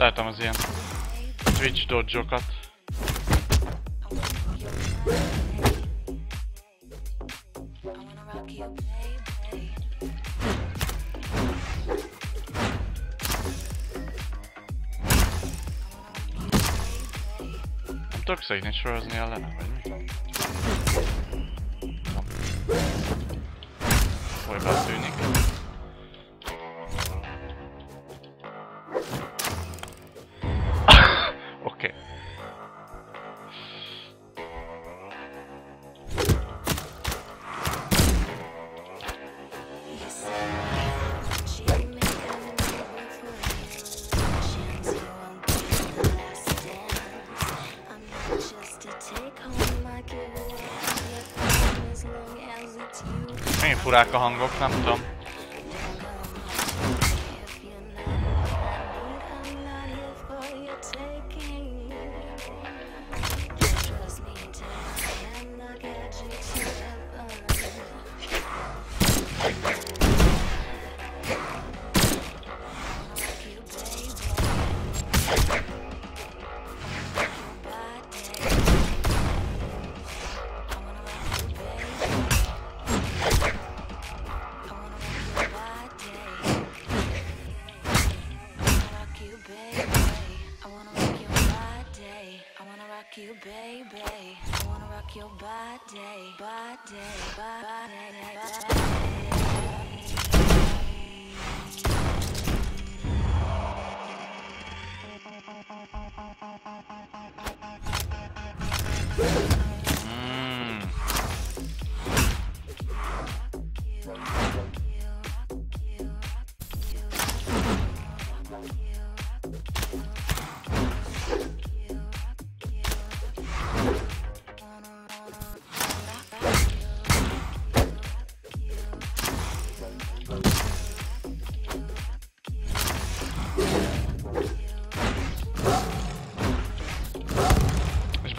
Szeretem az ilyen Twitch dodge-okat. Nem tudok szegni sorozni ellene, vagy mi? Nem. Folyba Megint furák a hangok, nem tudom. You baby, I wanna rock your body, body, body, body.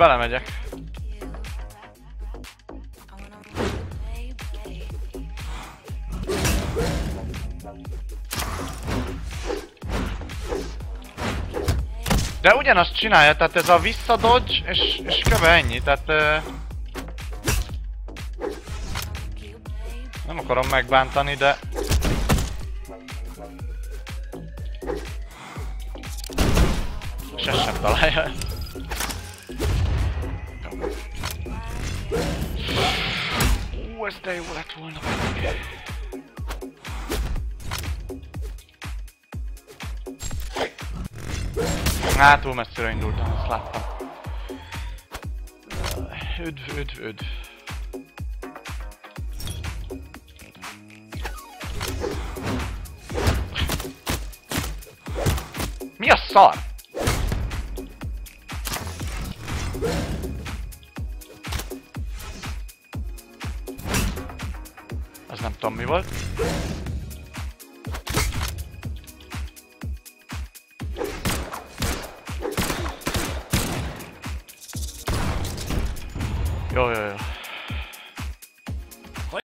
Belemegyek. De ugyanazt csinálja, tehát ez a visszadodge, és, és kb. ennyi, tehát... Uh, nem akarom megbántani, de... És ezt sem találja. Ú, ez de jó lett volna pedig. Hát, túl messzire indultam, azt láttam. Üdv, üdv, üdv. Mi a szar? Az nem tudom mi volt. Jó, jó,